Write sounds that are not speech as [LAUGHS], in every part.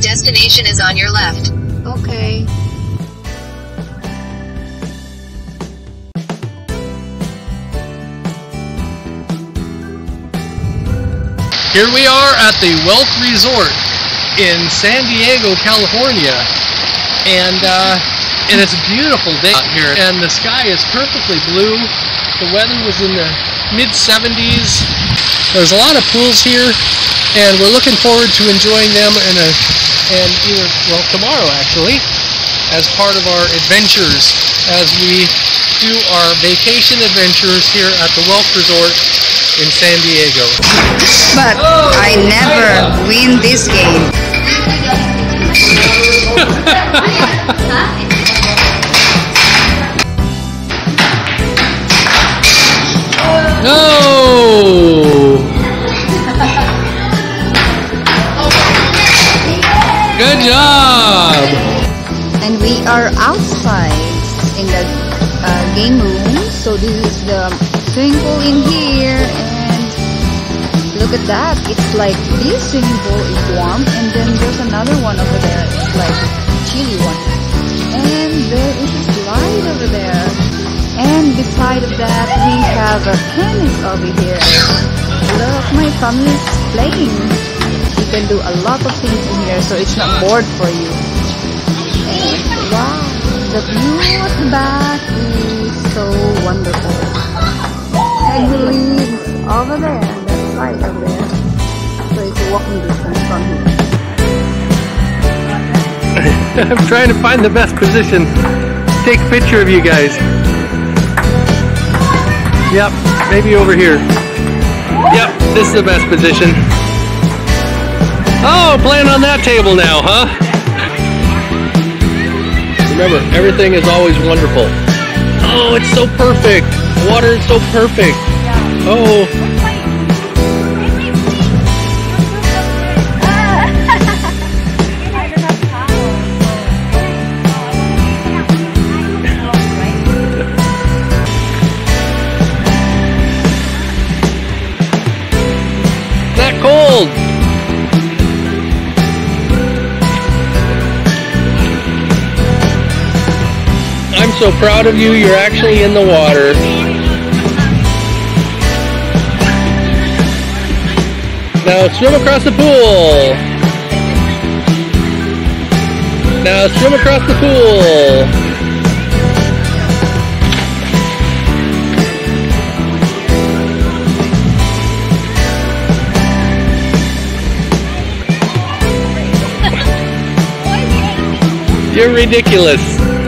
You've arrived. Destination is on your left. Okay. Here we are at the Welk Resort in San Diego, California. And uh, and it's a beautiful day out here. And the sky is perfectly blue. The weather was in the mid 70s. There's a lot of pools here and we're looking forward to enjoying them in a and either well tomorrow actually as part of our adventures as we do our vacation adventures here at the Welk Resort in San Diego. But I never win this game. [LAUGHS] Good job! And we are outside in the uh, game room. So this is the swimming pool in here. And look at that. It's like this swimming pool is warm. And then there's another one over there. It's like chilly one. And there is a slide over there. And beside of that, we have a tennis over here. Look, my family is playing. Can do a lot of things in here, so it's not bored for you. And wow, the view at the back is so wonderful. I believe over there, that side over there. So it's a walking distance from here. [LAUGHS] I'm trying to find the best position. Take a picture of you guys. Yep, maybe over here. Yep, this is the best position. Oh, playing on that table now, huh? Remember, everything is always wonderful. Oh, it's so perfect. Water is so perfect. Oh, so proud of you. You're actually in the water. Now swim across the pool. Now swim across the pool. [LAUGHS] You're ridiculous.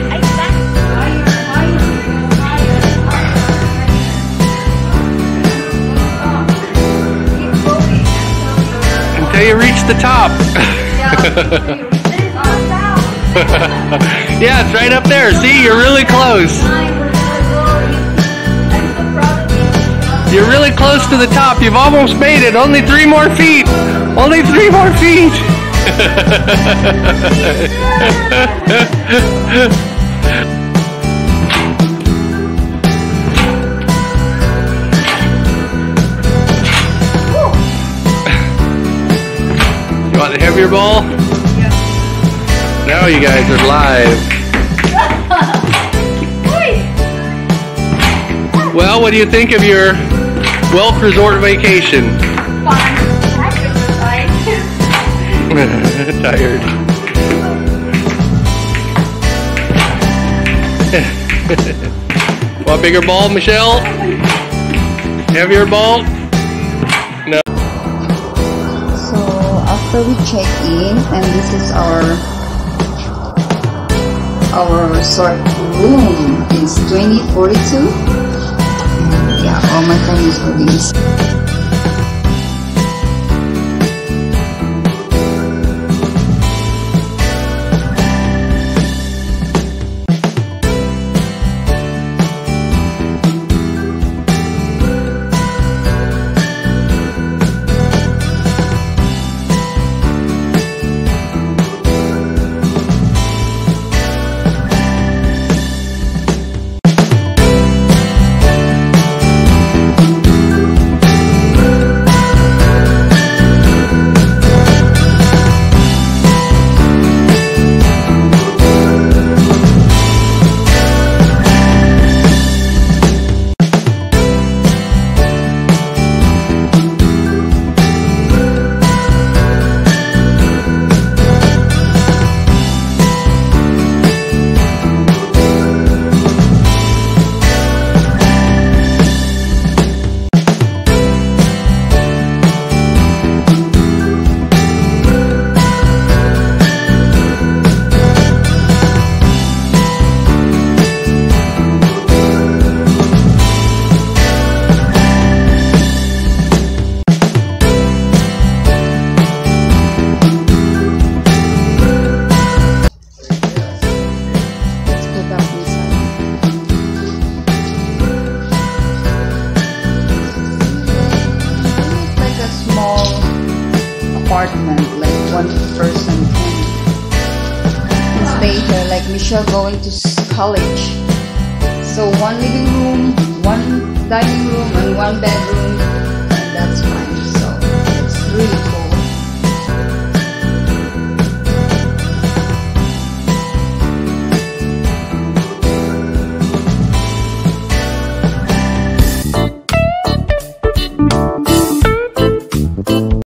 You reach the top. [LAUGHS] yeah, it's right up there. See, you're really close. You're really close to the top. You've almost made it. Only three more feet. Only three more feet. [LAUGHS] [LAUGHS] want the heavier ball? Now you guys are live. Well, what do you think of your Welk Resort vacation? [LAUGHS] Tired. [LAUGHS] Want bigger ball, Michelle? Heavier ball? After we check in, and this is our our resort room is 2042. Yeah, all my family's for this. Like one person stay here. Like Michelle going to college. So one living room, one dining room, and one bedroom, and that's fine. So it's really cool.